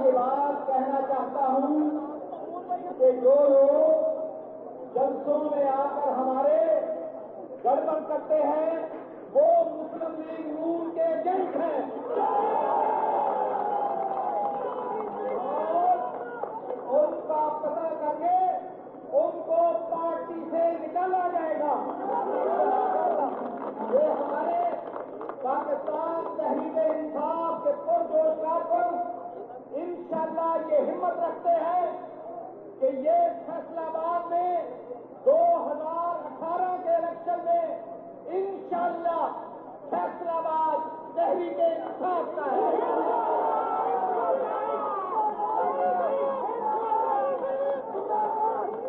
یہ بات کہنا چاہتا ہوں کہ جو لوگ جلسوں میں آ کر ہمارے گڑبڑ کرتے ہیں، وہ مسلم لیگ نون کے ایجنٹ ہیں۔ اور ان کا پتہ کر کے ان کو پارٹی سے نکالا جائے گا۔ یہ ہمارے پاکستان کہ یہ فیصلہ آباد میں دو ہزار اٹھارہ کے الیکشن میں انشاءاللہ فیصلہ آباد تحریک انصاف کا ہے۔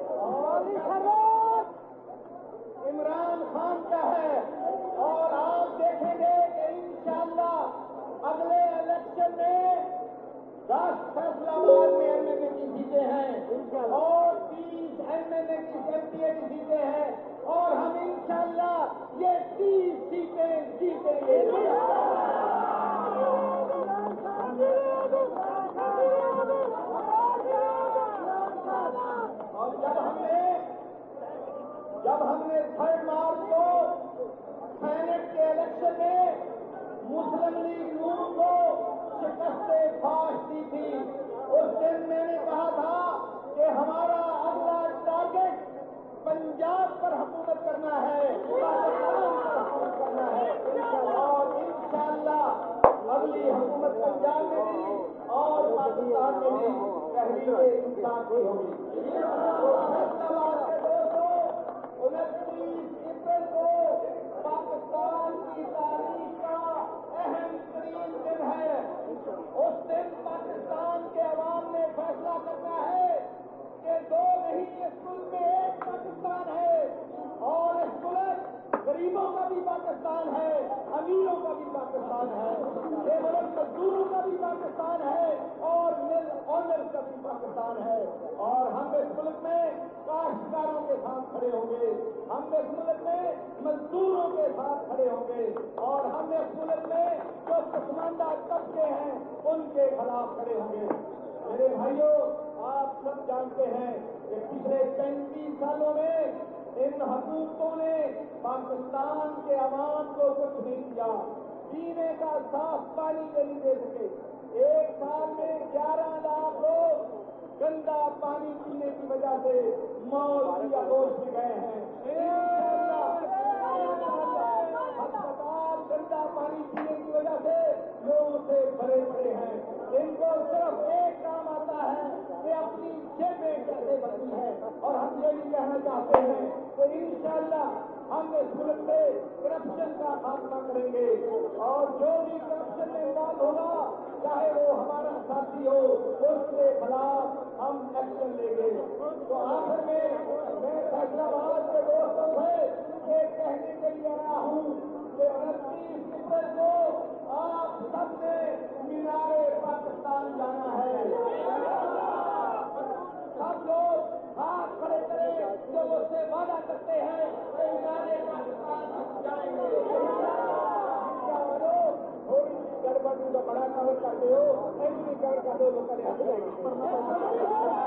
اور عمران خان کا ہے۔ اور آپ دیکھیں گے کہ انشاءاللہ اگلے الیکشن میں دس فیصلہ آباد میں ایم ایل اے کی سیٹیں ہیں اور تیس ایم ایل اے کی ایم پی اے کی سیٹیں ہیں اور ہم انشاءاللہ یہ تیس سیٹیں جیتیں گے۔ اور جب ہم نے جب ہم نے تھرڈ مارچ کو سینٹ کے الیکشن میں مسلم لیگ نون کو شکست فاش دی تھی اس دن میں نے کہا تھا کہ ہمارا اگلا ٹارگیٹ پنجاب پر حکومت کرنا ہے پاکستان پر حکومت کرنا ہے اور انشاءاللہ اگلی حکومت پنجاب میں بھی اور پاکستان میں بھی تحریر انسان کی ہوگی۔ آباد کے دوستوں انتیس اپریل کو پاکستان کی تاریخ کا اہم ترین دن ہے اس دن پاکستان کے عوام نے فیصلہ کرنا ہے کہ دو نہیں اس ملک میں ایک پاکستان ہے اور اس ملک غریبوں کا بھی پاکستان ہے امیروں کا بھی پاکستان ہے یہ ملک مزدوروں کا بھی پاکستان ہے اور مل آنر کا پاکستان ہے اور ہم اس ملک میں کاشتکاروں کے ساتھ کھڑے ہوں گے، ہم اس ملک میں مزدوروں کے ساتھ کھڑے ہوں گے اور ہم اس ملک میں جو پسماندہ طبقے ہیں، ان کے خلاف کھڑے ہوں گے۔ میرے بھائیوں آپ سب جانتے ہیں کہ پچھلے پینتیس سالوں میں ان حکومتوں نے پاکستان کے عوام کو کچھ نہیں دیا پینے کا صاف پانی کے نہیں دے سکے۔ ایک سال میں گیارہ پانی پینے کی وجہ سے موت کی آگوش میں گئے ہیں۔ ہسپتال گندا پانی پینے کی وجہ سے لوگوں سے بھرے پڑے ہیں۔ ان کو صرف ایک کام آتا ہے کہ اپنی جیبیں کیسے بنتی ہے۔ اور ہم یہ بھی کہنا چاہتے ہیں کہ انشاءاللہ ہم اس ملک سے کرپشن کا خاتمہ کریں گے۔ اور جو بھی کرپشن میں انوالو ہوگا، چاہے وہ ہمارا ساتھی ہو اس کے خلاف ہم ایکشن لیں گے تو آخر میں میں فیصلہ آباد کے دوستوں سے یہ کہنے کے لیے آیا ہوں کہ انتیس اپریل کو آپ سب نے مینارے پاکستان جانا ہے۔ سب لوگ ہاتھ کھڑے کریں جو مجھ سے وعدہ کرتے ہیں کہ مینارے پاکستان ہم جائیں گے کیا کرو تھوڑی سی گڑبڑ کا بڑا کور کرتے ہو ایسے کور